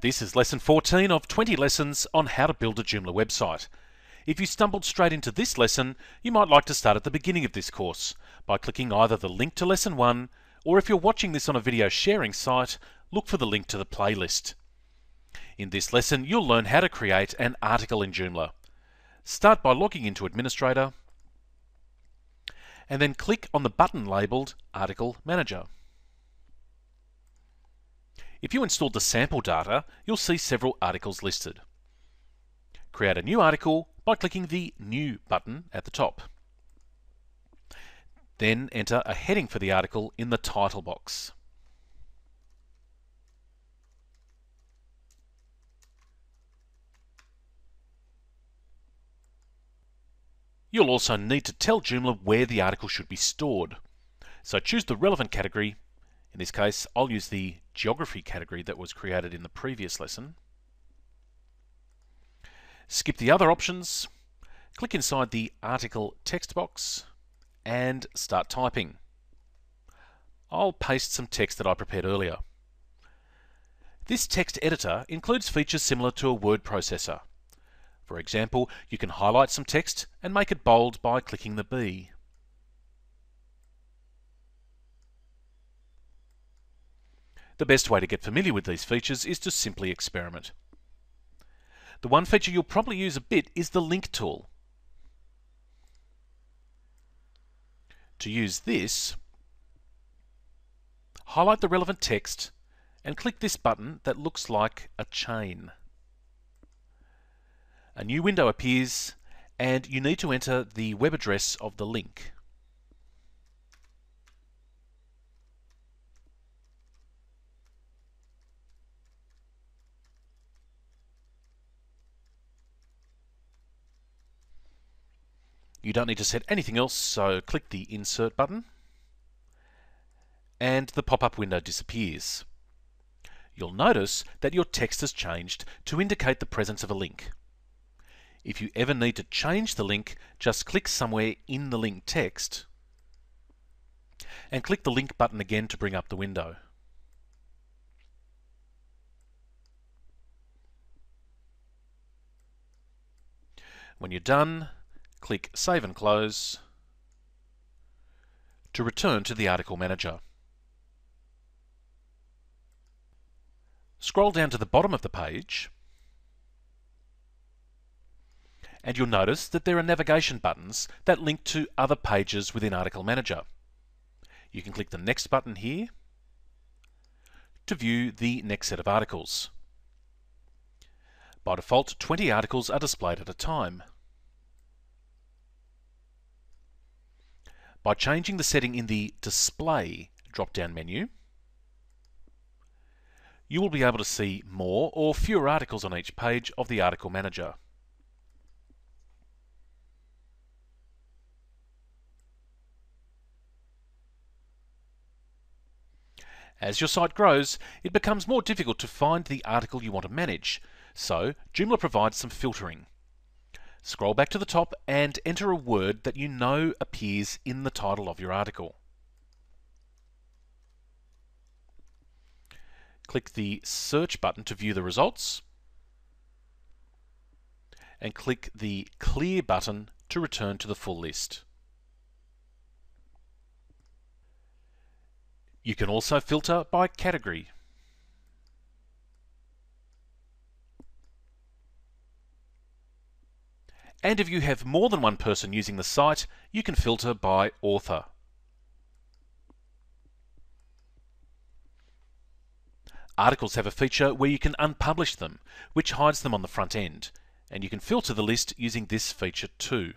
This is lesson 14 of 20 lessons on how to build a Joomla website. If you stumbled straight into this lesson, you might like to start at the beginning of this course by clicking either the link to lesson 1 or if you're watching this on a video sharing site, look for the link to the playlist. In this lesson, you'll learn how to create an article in Joomla. Start by logging into Administrator and then click on the button labelled Article Manager. If you installed the sample data, you'll see several articles listed. Create a new article by clicking the New button at the top. Then enter a heading for the article in the title box. You'll also need to tell Joomla where the article should be stored. So choose the relevant category. In this case, I'll use the geography category that was created in the previous lesson. Skip the other options, click inside the article text box and start typing. I'll paste some text that I prepared earlier. This text editor includes features similar to a word processor. For example, you can highlight some text and make it bold by clicking the B. The best way to get familiar with these features is to simply experiment. The one feature you'll probably use a bit is the link tool. To use this, highlight the relevant text and click this button that looks like a chain. A new window appears and you need to enter the web address of the link. You don't need to set anything else, so click the Insert button and the pop-up window disappears. You'll notice that your text has changed to indicate the presence of a link. If you ever need to change the link, just click somewhere in the link text and click the link button again to bring up the window. When you're done, click Save and Close to return to the Article Manager. Scroll down to the bottom of the page and you'll notice that there are navigation buttons that link to other pages within Article Manager. You can click the Next button here to view the next set of articles. By default, 20 articles are displayed at a time. By changing the setting in the Display drop-down menu, you will be able to see more or fewer articles on each page of the Article Manager. As your site grows, it becomes more difficult to find the article you want to manage, so Joomla provides some filtering. Scroll back to the top and enter a word that you know appears in the title of your article. Click the Search button to view the results and click the Clear button to return to the full list. You can also filter by category. And if you have more than one person using the site, you can filter by author. Articles have a feature where you can unpublish them, which hides them on the front end, and you can filter the list using this feature too.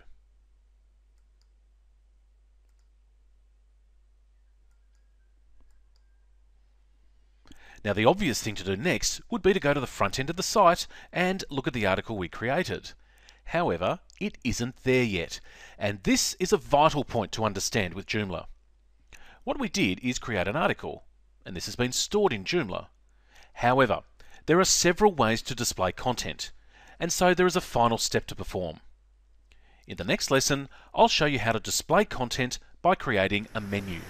Now the obvious thing to do next would be to go to the front end of the site and look at the article we created. However, it isn't there yet, and this is a vital point to understand with Joomla. What we did is create an article, and this has been stored in Joomla. However, there are several ways to display content, and so there is a final step to perform. In the next lesson, I'll show you how to display content by creating a menu.